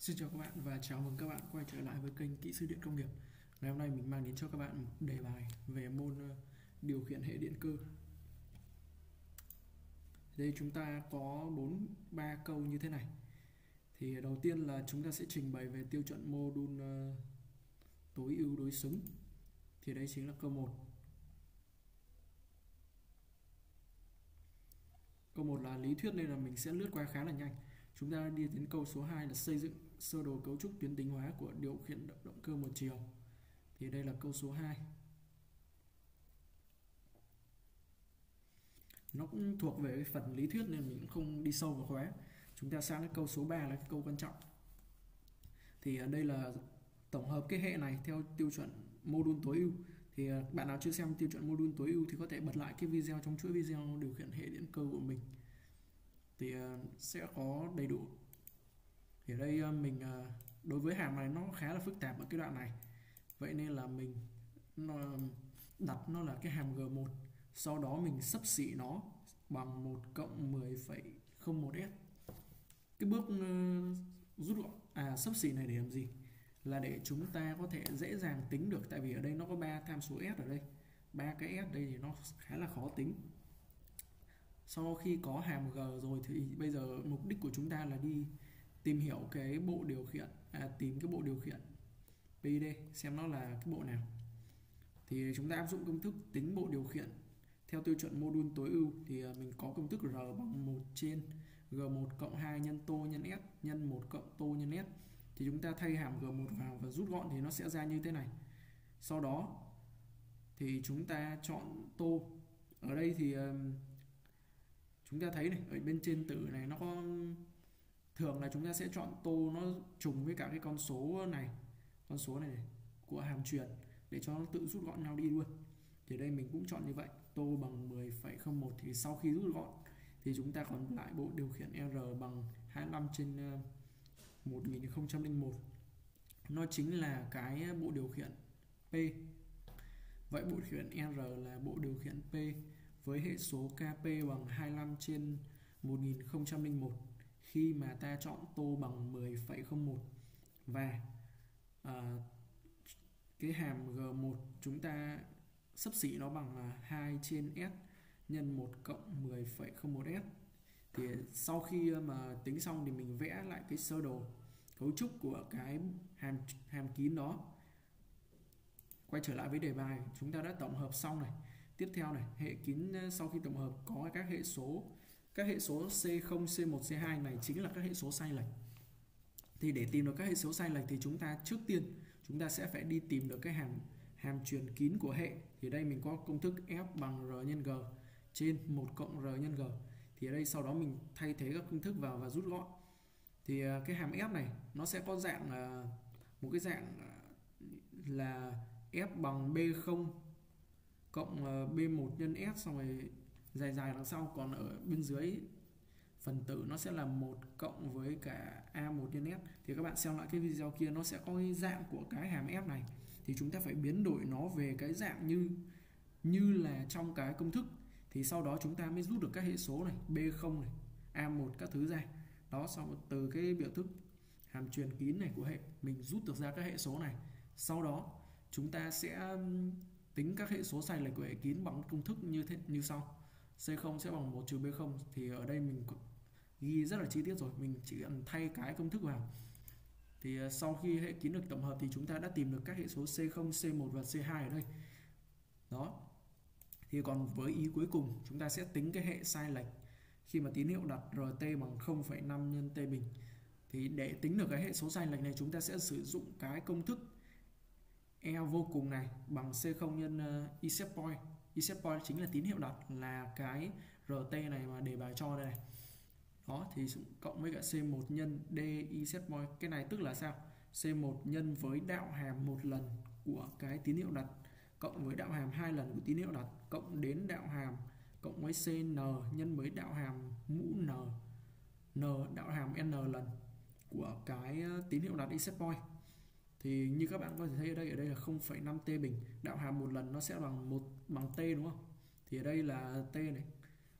Xin chào các bạn và chào mừng các bạn quay trở lại với kênh Kỹ sư điện công nghiệp. Ngày hôm nay mình mang đến cho các bạn một đề bài về môn ờ, điều khiển hệ điện cơ. Đây, chúng ta có 4 3 câu như thế này. Thì đầu tiên là chúng ta sẽ trình bày về tiêu chuẩn mô đun ờ, tối ưu đối xứng. Thì đây chính là câu 1. Câu 1 là lý thuyết nên là mình sẽ lướt qua khá là nhanh. Chúng ta đi đến câu số 2 là xây dựng sơ đồ cấu trúc tuyến tính hóa của điều khiển động, cơ một chiều. Thì đây là câu số 2. Nó cũng thuộc về cái phần lý thuyết nên mình cũng không đi sâu vào khóa. Chúng ta sang cái câu số 3 là cái câu quan trọng. Thì ở đây là tổng hợp cái hệ này theo tiêu chuẩn mô đun tối ưu thì à, bạn nào chưa xem tiêu chuẩn mô đun tối ưu thì có thể bật lại cái video trong chuỗi video điều khiển hệ điện cơ của mình thì à, sẽ có đầy đủ thì ở đây ờ, mình ờ, đối với hàm này nó khá là phức tạp ở cái đoạn này. Vậy nên là mình nó đặt nó là cái hàm G1 sau đó mình sắp xỉ nó bằng 1 cộng 10,01s cái bước ờ, rút gọn à sắp xỉ này để làm gì? Là để chúng ta có thể dễ dàng tính được. Tại vì ở đây nó có ba tham số s ở đây. Ba cái s đây thì nó khá là khó tính. Sau khi có hàm g rồi thì bây giờ mục đích của chúng ta là đi tìm hiểu cái bộ điều khiển à, tìm cái bộ điều khiển PID xem nó là cái bộ nào. Thì chúng ta áp dụng công thức tính bộ điều khiển theo tiêu chuẩn mô đun tối ưu. Thì à, mình có công thức R bằng 1 trên G1 cộng 2 nhân tô nhân S nhân 1 cộng tô nhân S. Thì chúng ta thay hàm G1 vào và rút gọn thì nó sẽ ra như thế này. Sau đó thì chúng ta chọn tô. Ở đây thì à, chúng ta thấy này ở bên trên tử này nó có thường là chúng ta sẽ chọn tô nó trùng với cả cái con số này con số này, này của hàm truyền để cho nó tự rút gọn nhau đi luôn. Thì đây mình cũng chọn như vậy tô bằng 10,01 thì sau khi rút gọn thì chúng ta còn lại bộ điều khiển R bằng 25 trên ờ, 1001 nó chính là cái bộ điều khiển P. Vậy bộ điều khiển R là bộ điều khiển P với hệ số KP bằng 25 trên 1001 khi mà ta chọn tô bằng 10,01 và à, cái hàm G1 chúng ta sắp xỉ nó bằng ờ, 2 trên S nhân 1 cộng 10,01S thì sau khi ờ, mà tính xong thì mình vẽ lại cái sơ đồ cấu trúc của cái hàm hàm kín đó. Quay trở lại với đề bài chúng ta đã tổng hợp xong này. Tiếp theo này hệ kín sau khi tổng hợp có các hệ số các hệ số C0 C1 C2 này chính là các hệ số sai lệch. Thì để tìm được các hệ số sai lệch thì chúng ta trước tiên, chúng ta sẽ phải đi tìm được cái hàm hàm truyền kín của hệ. Thì đây mình có công thức F bằng R nhân G trên 1 cộng R nhân G. Thì ở đây sau đó mình thay thế các công thức vào và rút gọn. Thì à, cái hàm f này nó sẽ có dạng à, một cái dạng à, là f bằng b0 cộng b1 nhân s, xong rồi dài dài đằng sau. Còn ở bên dưới, phần tử nó sẽ là một cộng với cả a1 nhân s. Thì các bạn xem lại cái video kia, nó sẽ có cái dạng của cái hàm f này. Thì chúng ta phải biến đổi nó về cái dạng như như là trong cái công thức. Thì sau đó chúng ta mới rút được các hệ số này b0 này a1 các thứ ra. Đó xong từ cái biểu thức hàm truyền kín này của hệ, mình rút được ra các hệ số này. Sau đó, chúng ta sẽ tính các hệ số sai lệch của hệ kín bằng công thức như thế, như sau. C0 sẽ bằng 1 trừ B0 thì ở đây mình ghi rất là chi tiết rồi. Mình chỉ cần thay cái công thức vào. Thì à, sau khi hệ kín được tổng hợp thì chúng ta đã tìm được các hệ số C0, C1 và C2 ở đây. Đó. Thì còn với ý cuối cùng chúng ta sẽ tính cái hệ sai lệch. Khi mà tín hiệu đặt RT bằng 0,5 nhân T bình thì để tính được cái hệ số sai lệch này chúng ta sẽ sử dụng cái công thức E vô cùng này bằng C0 nhân uh, point. I set point chính là tín hiệu đặt là cái RT này mà đề bài cho đây này. Đó, thì cộng với cả C1 nhân di I set point cái này tức là sao? C1 nhân với đạo hàm một lần của cái tín hiệu đặt cộng với đạo hàm hai lần của tín hiệu đặt cộng đến đạo hàm cộng với cn nhân với đạo hàm mũ n. N, đạo hàm n lần của cái ờ, tín hiệu đặt đi set point thì như các bạn có thể thấy ở đây ở đây là 0,5 t bình. Đạo hàm một lần nó sẽ bằng một bằng t đúng không? Thì ở đây là t này.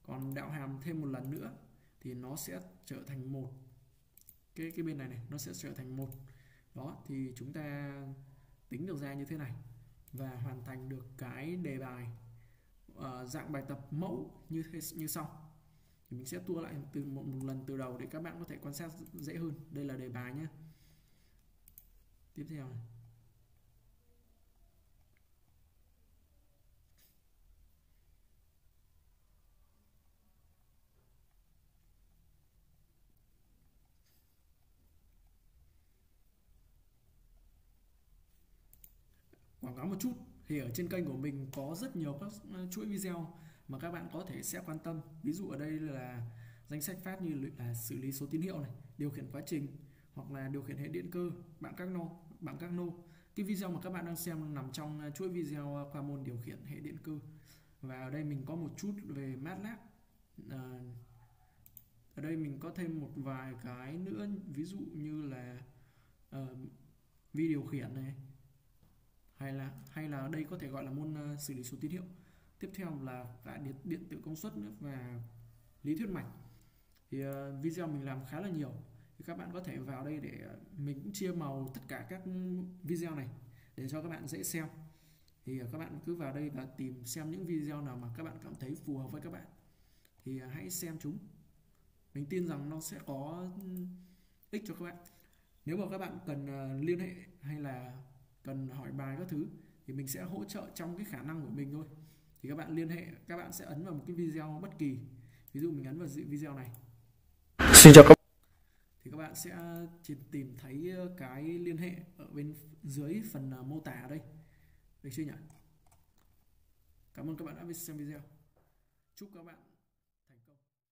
Còn đạo hàm thêm một lần nữa thì nó sẽ trở thành một. Cái cái bên này này nó sẽ trở thành một. Đó thì chúng ta tính được ra như thế này và hoàn thành được cái đề bài uh, dạng bài tập mẫu như thế như sau. Thì mình sẽ tua lại từ một, một lần từ đầu để các bạn có thể quan sát dễ hơn. Đây là đề bài nhé tiếp theo này. Quảng cáo một chút, thì ở trên kênh của mình có rất nhiều các ờ, chuỗi video mà các bạn có thể sẽ quan tâm. Ví dụ ở đây là danh sách phát như là xử lý số tín hiệu này, điều khiển quá trình hoặc là điều khiển hệ điện cơ bảng các nô bảng các nô. Cái video mà các bạn đang xem nằm trong ờ, chuỗi video ờ, qua môn điều khiển hệ điện cơ. Và ở đây mình có một chút về MATLAB. À, ở đây mình có thêm một vài cái nữa ví dụ như là uh, vi điều khiển này hay là hay là đây có thể gọi là môn uh, xử lý số tín hiệu. Tiếp theo là cả điện, điện tử công suất nữa và lý thuyết mạch. Thì uh, video mình làm khá là nhiều thì các bạn có thể vào đây để ờ, mình cũng chia màu tất cả các video này để cho các bạn dễ xem. Thì ờ, các bạn cứ vào đây và tìm xem những video nào mà các bạn cảm thấy phù hợp với các bạn. Thì ờ, hãy xem chúng. Mình tin rằng nó sẽ có ừ, ích cho các bạn. Nếu mà các bạn cần liên hệ hay là cần hỏi bài các thứ thì mình sẽ hỗ trợ trong cái khả năng của mình thôi. Thì các bạn liên hệ, các bạn sẽ ấn vào một cái video bất kỳ. Ví dụ mình ấn vào video này. Xin chào các bạn sẽ chỉ tìm thấy ờ, cái liên hệ ở bên dưới phần ờ, mô tả đây. Được chưa nhỉ? Cảm ơn các bạn đã xem video. Chúc các bạn